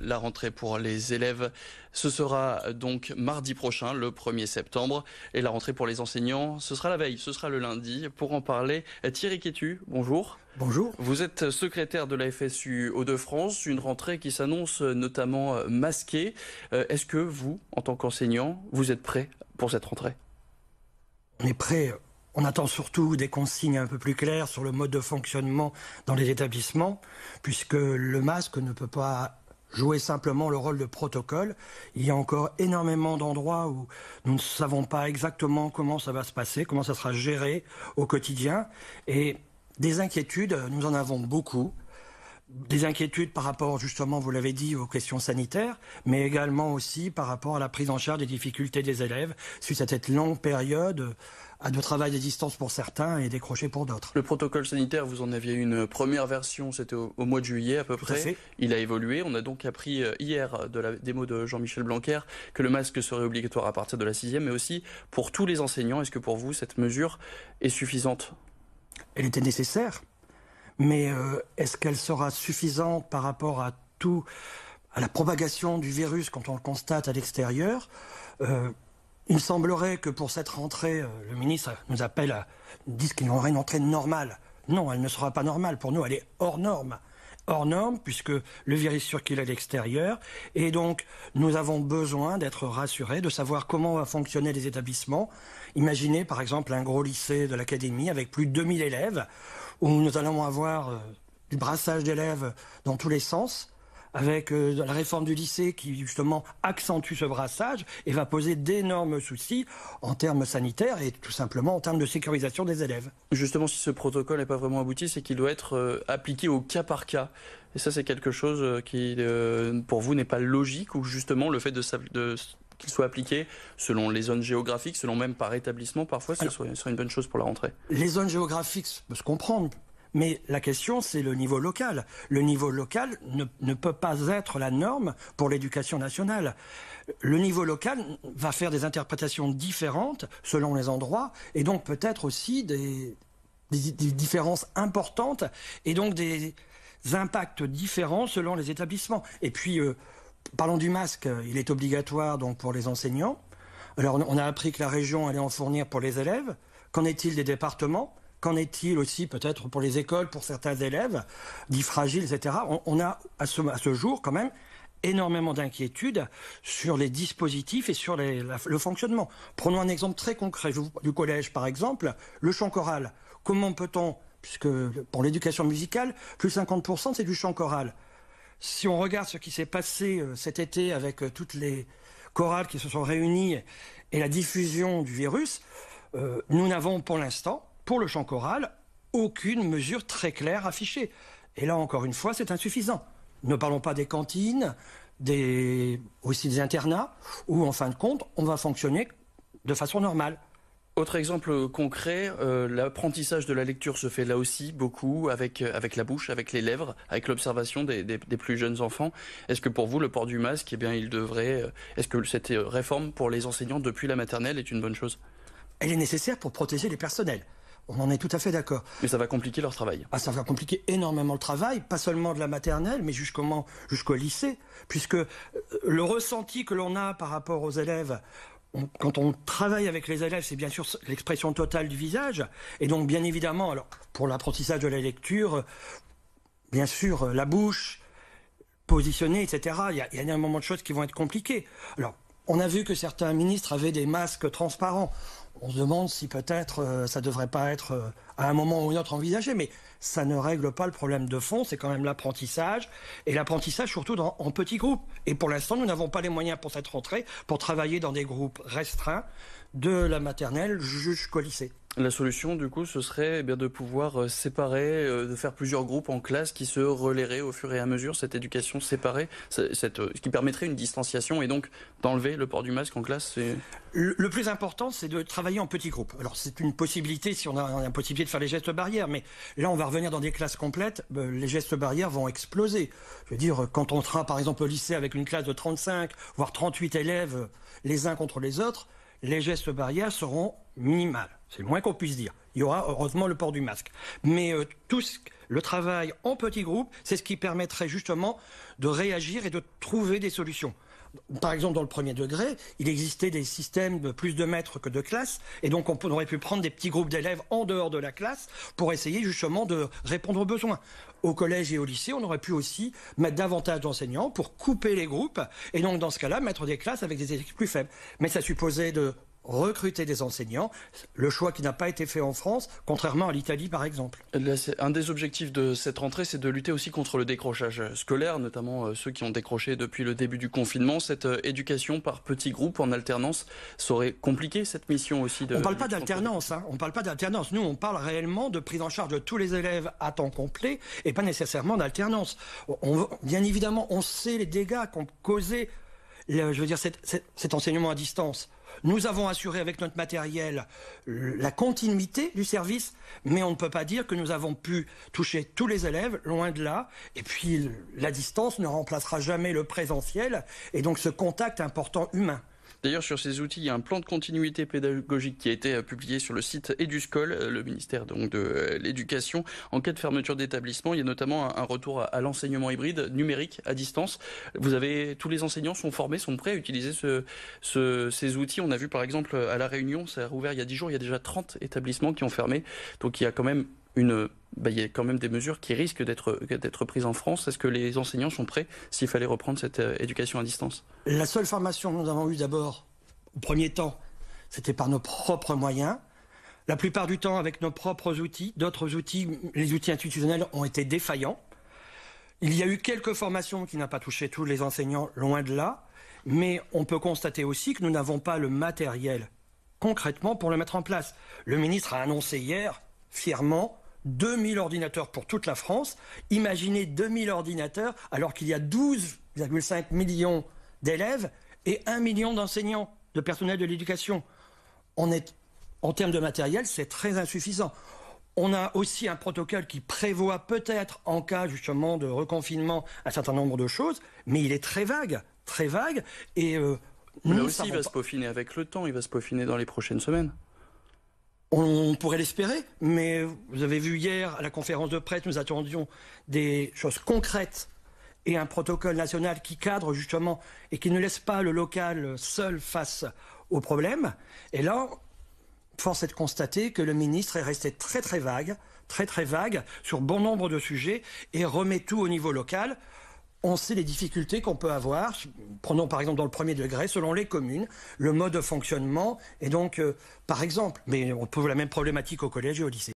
La rentrée pour les élèves, ce sera donc mardi prochain, le 1er septembre. Et la rentrée pour les enseignants, ce sera la veille, ce sera le lundi. Pour en parler, Thierry Quétu, bonjour. Bonjour. Vous êtes secrétaire de la FSU Hauts-de-France, une rentrée qui s'annonce notamment masquée. Euh, est-ce que vous, en tant qu'enseignant, vous êtes prêt pour cette rentrée? On est prêt. On attend surtout des consignes un peu plus claires sur le mode de fonctionnement dans les établissements, puisque le masque ne peut pas jouer simplement le rôle de protocole. Il y a encore énormément d'endroits où nous ne savons pas exactement comment ça va se passer, comment ça sera géré au quotidien. Et des inquiétudes, nous en avons beaucoup. Des inquiétudes par rapport, justement, vous l'avez dit, aux questions sanitaires, mais également aussi par rapport à la prise en charge des difficultés des élèves suite à cette longue période de travail à distance pour certains et décroché pour d'autres. Le protocole sanitaire, vous en aviez une première version, c'était au, mois de juillet à peu près. Il a évolué. On a donc appris euh, hier de la démo de Jean-Michel Blanquer que le masque serait obligatoire à partir de la sixième, mais aussi pour tous les enseignants. Est-ce que pour vous, cette mesure est suffisante? Elle était nécessaire. Mais euh, est-ce qu'elle sera suffisante par rapport à tout, à la propagation du virus quand on le constate à l'extérieur? Euh, Il semblerait que pour cette rentrée, euh, le ministre nous appelle à qu'il y aura une entrée normale. Non, elle ne sera pas normale. Pour nous, elle est hors norme hors norme puisque le virus circule à l'extérieur et donc nous avons besoin d'être rassurés, de savoir comment va fonctionner les établissements. Imaginez par exemple un gros lycée de l'académie avec plus de 2000 élèves où nous allons avoir euh, du brassage d'élèves dans tous les sens avec euh, la réforme du lycée qui justement accentue ce brassage et va poser d'énormes soucis en termes sanitaires et tout simplement en termes de sécurisation des élèves. Justement, si ce protocole n'est pas vraiment abouti, c'est qu'il doit être euh, appliqué au cas par cas. Et ça, c'est quelque chose qui, pour vous, n'est pas logique ou justement le fait de, de qu'il soit appliqué selon les zones géographiques, selon même par établissement, parfois, ce serait une bonne chose pour la rentrée. Les zones géographiques peuvent se comprendre. Mais la question, c'est le niveau local. Le niveau local ne, peut pas être la norme pour l'éducation nationale. Le niveau local va faire des interprétations différentes selon les endroits et donc peut-être aussi des différences importantes et donc des impacts différents selon les établissements. Et puis, euh, Parlons du masque, il est obligatoire donc pour les enseignants. Alors on a appris que la région allait en fournir pour les élèves. Qu'en est-il des départements? Qu'en est-il aussi peut-être pour les écoles, pour certains élèves, dits fragiles, etc. On, a à ce, jour quand même énormément d'inquiétudes sur les dispositifs et sur le fonctionnement. Prenons un exemple très concret du collège, par exemple, le chant choral. Comment peut-on, puisque pour l'éducation musicale, plus 50% c'est du chant choral si on regarde ce qui s'est passé euh, cet été avec euh, toutes les chorales qui se sont réunies et la diffusion du virus, euh, nous n'avons pour l'instant, pour le chant choral, aucune mesure très claire affichée. Et là, encore une fois, c'est insuffisant. Ne parlons pas des cantines, des, aussi des internats, où en fin de compte, on va fonctionner de façon normale. Autre exemple concret, euh, l'apprentissage de la lecture se fait là aussi beaucoup avec, euh, avec la bouche, avec les lèvres, avec l'observation des, des, plus jeunes enfants. Est-ce que pour vous, le port du masque, eh bien, il devrait. Euh, est-ce que cette réforme pour les enseignants depuis la maternelle est une bonne chose? Elle est nécessaire pour protéger les personnels. On en est tout à fait d'accord. Mais ça va compliquer leur travail. Ah, ça va compliquer énormément le travail, pas seulement de la maternelle, mais jusqu'au lycée, puisque le ressenti que l'on a par rapport aux élèves quand on travaille avec les élèves, c'est bien sûr l'expression totale du visage. Et donc, bien évidemment, alors, pour l'apprentissage de la lecture, bien sûr, la bouche, positionnée, etc. Il y a, il y a un moment de choses qui vont être compliquées. Alors, on a vu que certains ministres avaient des masques transparents. On se demande si peut-être euh, ça ne devrait pas être euh, à un moment ou un autre envisagé, mais ça ne règle pas le problème de fond, c'est quand même l'apprentissage, et l'apprentissage surtout en petits groupes. Et pour l'instant, nous n'avons pas les moyens pour cette rentrée pour travailler dans des groupes restreints de la maternelle jusqu'au lycée. La solution, du coup, ce serait eh bien, de pouvoir euh, séparer, euh, de faire plusieurs groupes en classe qui se relaieraient au fur et à mesure, cette éducation séparée, euh, ce qui permettrait une distanciation et donc d'enlever le port du masque en classe. Le, le, plus important, c'est de travailler en petits groupes. Alors, c'est une possibilité si on a la possibilité de faire les gestes barrières, mais là, on va revenir dans des classes complètes, les gestes barrières vont exploser. Je veux dire, quand on sera, par exemple, au lycée avec une classe de 35, voire 38 élèves les uns contre les autres, les gestes barrières seront minimales. C'est le moins qu'on puisse dire. Il y aura heureusement le port du masque. Mais euh, tout le travail en petits groupes, c'est ce qui permettrait justement de réagir et de trouver des solutions. Par exemple, dans le premier degré, il existait des systèmes de plus de maîtres que de classes, et donc on aurait pu prendre des petits groupes d'élèves en dehors de la classe pour essayer justement de répondre aux besoins. Au collège et au lycée, on aurait pu aussi mettre davantage d'enseignants pour couper les groupes, et donc dans ce cas-là, mettre des classes avec des équipes plus faibles. Mais ça supposait de recruter des enseignants, le choix qui n'a pas été fait en France, contrairement à l'Italie par exemple. un des objectifs de cette rentrée, c'est de lutter aussi contre le décrochage scolaire, notamment euh, ceux qui ont décroché depuis le début du confinement. Cette euh, éducation par petits groupes en alternance serait compliquée, cette mission aussi de... On ne parle pas d'alternance, hein. on parle pas d'alternance. Nous, on parle réellement de prise en charge de tous les élèves à temps complet et pas nécessairement d'alternance. bien évidemment, on sait les dégâts qu'ont je veux dire, cet enseignement à distance. Nous avons assuré avec notre matériel la continuité du service, mais on ne peut pas dire que nous avons pu toucher tous les élèves, loin de là. Et puis la distance ne remplacera jamais le présentiel, et donc ce contact important humain. D'ailleurs, sur ces outils, il y a un plan de continuité pédagogique qui a été euh, publié sur le site Eduscol, euh, le ministère donc de euh, l'Éducation. En cas de fermeture d'établissement, il y a notamment un retour à l'enseignement hybride numérique à distance. Vous avez tous les enseignants sont formés, sont prêts à utiliser ces outils. On a vu par exemple à la Réunion, ça a rouvert il y a 10 jours, il y a déjà 30 établissements qui ont fermé. Donc il y a quand même bah, il y a quand même des mesures qui risquent d'être prises en France. Est-ce que les enseignants sont prêts s'il fallait reprendre cette euh, éducation à distance? La seule formation que nous avons eue d'abord, au premier temps, c'était par nos propres moyens. La plupart du temps avec nos propres outils. D'autres outils, les outils institutionnels ont été défaillants. Il y a eu quelques formations qui n'ont pas touché tous les enseignants, loin de là. Mais on peut constater aussi que nous n'avons pas le matériel concrètement pour le mettre en place. Le ministre a annoncé hier, fièrement, 2000 ordinateurs pour toute la France. Imaginez 2000 ordinateurs alors qu'il y a 12,5 millions d'élèves et 1 million d'enseignants, de personnel de l'éducation. On est, en termes de matériel, c'est très insuffisant. On a aussi un protocole qui prévoit peut-être, en cas justement de reconfinement, un certain nombre de choses, mais il est très vague, très vague. Et euh, nous, aussi, il va se peaufiner avec le temps, il va se peaufiner dans les prochaines semaines. On pourrait l'espérer, mais vous avez vu hier à la conférence de presse, nous attendions des choses concrètes et un protocole national qui cadre justement et qui ne laisse pas le local seul face aux problèmes. Et là, force est de constater que le ministre est resté très très vague, très très vague sur bon nombre de sujets et remet tout au niveau local on sait les difficultés qu'on peut avoir. Prenons par exemple dans le premier degré, selon les communes, le mode de fonctionnement. Et donc, euh, par exemple, mais on trouve la même problématique au collège et au lycée.